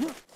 Huh?